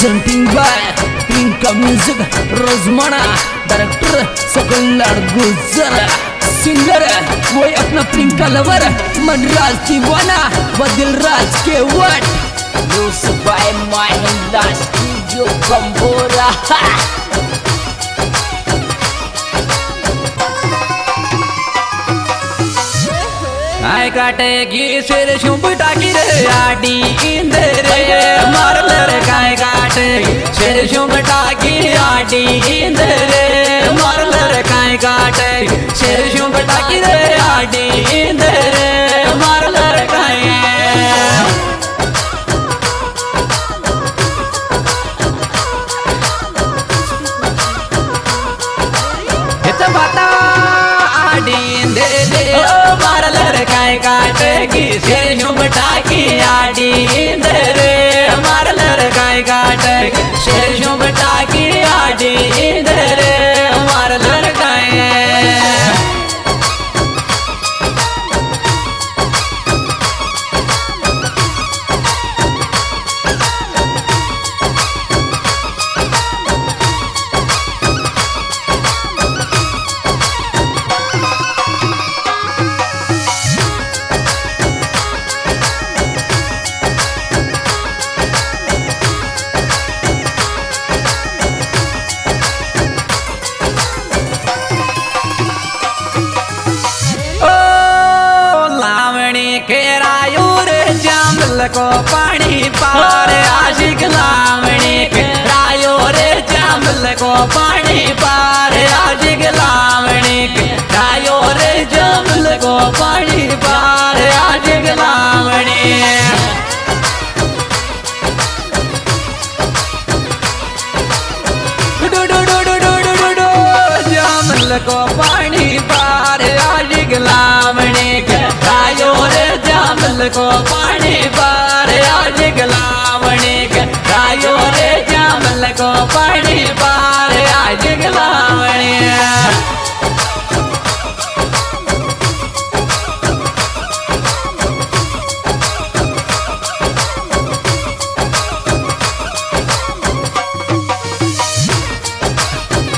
Jumping by Priyanka music रोजमाना director सकल गुजर सिंगर वो अपना प्रिंक का लवर मनराज दीवाना व दिलराज के वट लूस बाय माय हिंदा स्टूडियो कंबोरा काटेगी सिर शुभ टाकी रे, आडी इंद्रे मर लर काय काटे, सिर शुभ टाकी, आडी इंद्रे मर लर काय काटे, सिर शुभ टाकी रे शर्जों बटा घेरा यूर चंदल को पानी पार आशिक लावणी के रायूर चंदल को पानी पार आशिक लावणी के रायूर चंदल को पानी पार आशिक लामणी को पानी जामल को पानी पार आज गलामणे गायो रे जामल को पानी पार आज गलामणे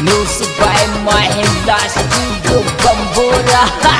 Music by Bambora.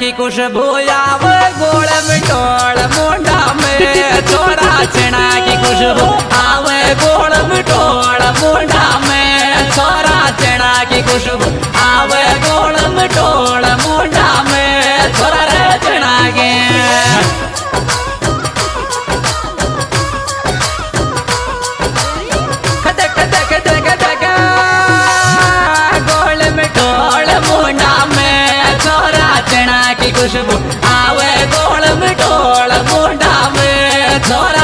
की खुशबू आव गोड़ मिटोड़ मुंडा में। छोरा चना की खुशबू आव गोड़ मिटोड़ मुंडा में। छोरा चना की खुशबू आवे गोड़ मिटोड़ horas.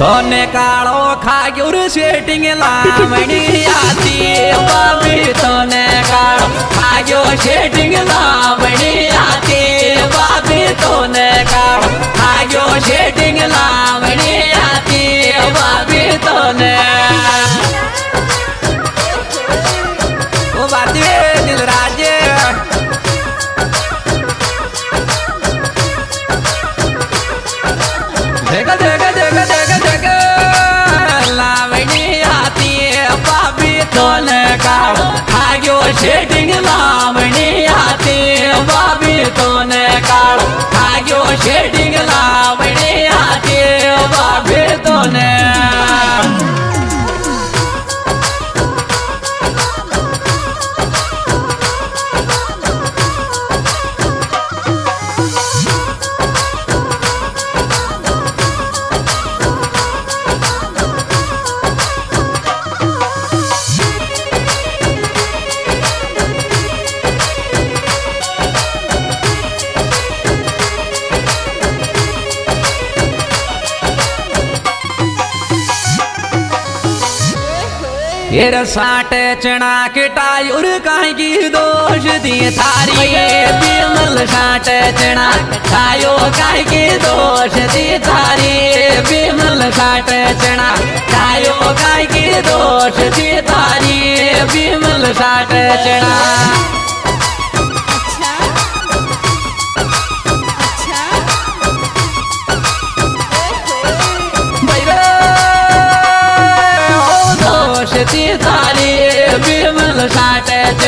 તને કાળો ખાગ્યુર સેટિંગ લામણી આતી બાબી તને કાળો ખાગ્યો સેટિંગ લામણી हेर साठ चना किटाई उर काहे की दोष दिए थारी। बिमल साट चना खायो काहे की दोष दिए थारी। बिमल साट चना खायो काहे की दोष दिए थारी। बिमल साट चना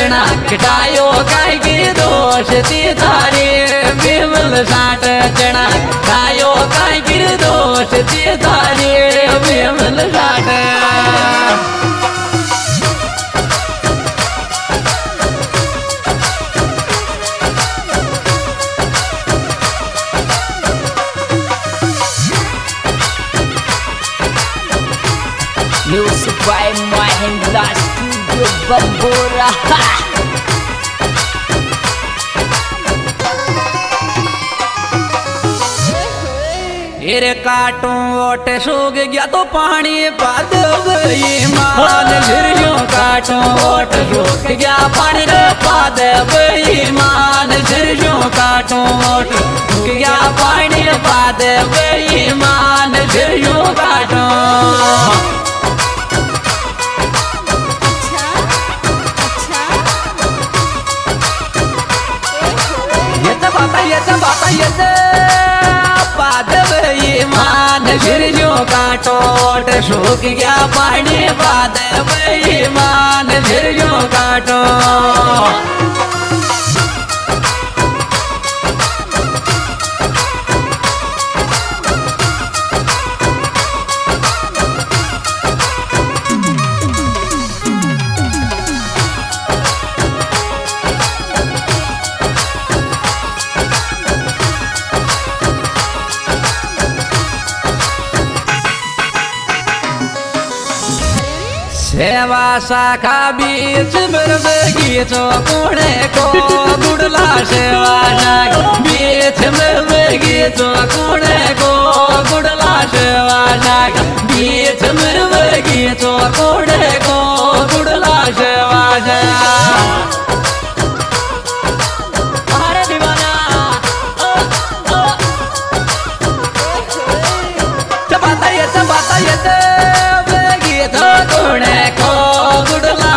चना कटायो काय की दोष ती थारी बिमल साठ चना खायो काय की दोष ती थारी बिमल साठ Music by Mahindra Studio काटू ओट सूख गया तो पानी पाद मान झिरियो काटू ओट सूख गया, पानी रे पाद मान झिरियो काटू ओट सूख गया, पानी पाद मान झिरियो काटू। मान झिरियो काटो सूख गया पानी बाद मान। झिरियो काटो सेवा शाखा बीच मृद गीतो कुणे को गुड़ला सेवा शाखा बीच मृद गीतो कुणे को गुड़ला सेवा शाखा बीच मृद गीतो कुणे को गुड़ला सेवा शाखा चबाता ये चबाता ये ते गुणे को गुड़ला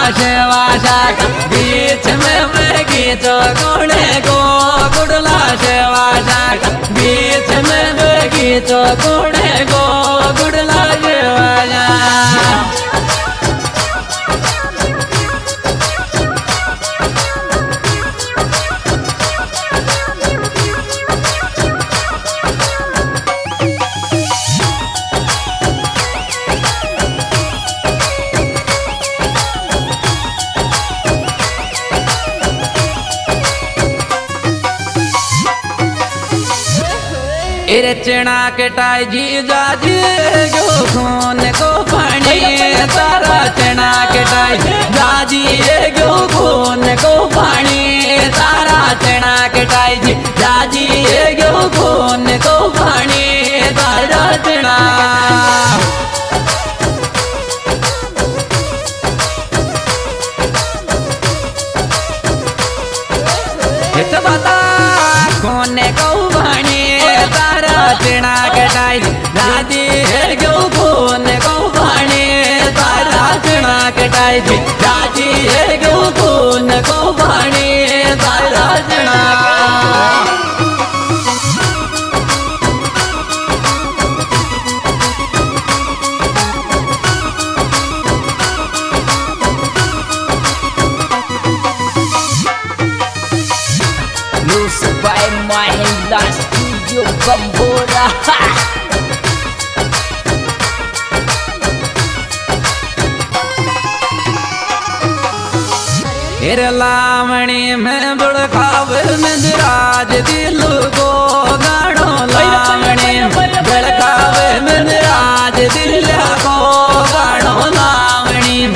बीच में गुणे शाखा बीच में गीत गुणे को इरे चना कटाई जी जाजी गो खून को पानी, तारा चना कटाई जाजी गो खून को पानी, तारा चना कटाई जी जाजी गो खून को पानी, तारा चना। चिना कटाई दादी गो कोने को बनी तारा चिना Music by Studio Bambora. ਫਿਰ ਲਾਵਣੀ ਮੈਂ ਬੜਕਾਵ ਮਿੰਦਰਾਜ ਦੀ ਲੁਗੋ ਗਾਣੋ ਲਾਵਣੀ। ਬੜਕਾਵ ਮਿੰਦਰਾਜ ਦੀ ਲੁਗੋ ਗਾਣੋ ਲਾਵਣੀ।